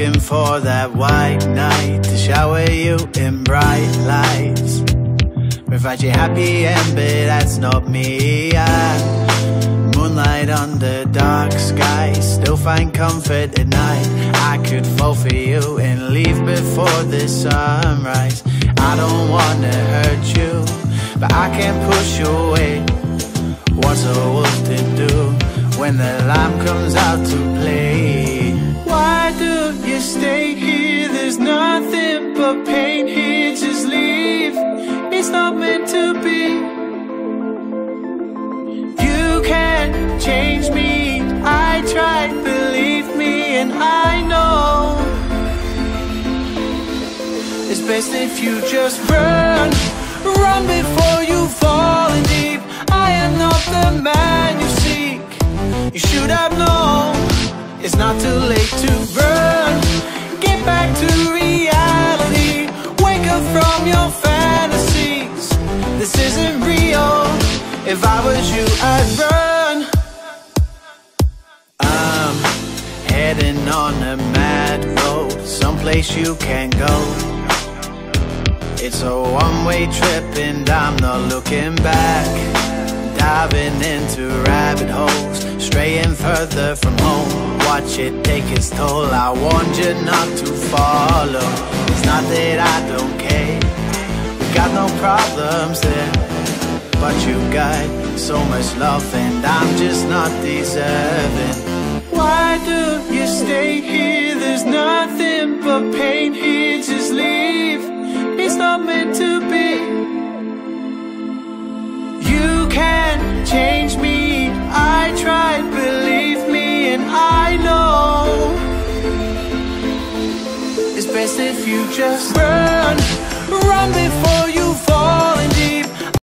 looking for that white knight to shower you in bright lights. Provide you happy end, but that's not me. I, moonlight under dark skies, still find comfort at night. I could fall for you and leave before the sunrise. I don't wanna hurt you, but I can't push you away. What's a wolf to do when the lamb comes out to play? Stay here? There's nothing but pain here. Just leave. It's not meant to be. You can't change me. I tried, believe me, and I know it's best if you just run. Run before you fall in deep. I am not the man you seek. You should have known it's not too late to run. Your fantasies. This isn't real. If I was you, I'd run. I'm heading on a mad road, someplace you can't go. It's a one-way trip and I'm not looking back Diving into rabbit holes Straying further from home Watch it take its toll I warned you not to follow It's not that I don't care got no problems there But you got so much love And I'm just not deserving. Why do you stay here? There's nothing but pain here Just leave. It's not meant to be. You can't change me. I tried, believe me And I know It's best if you just run Run before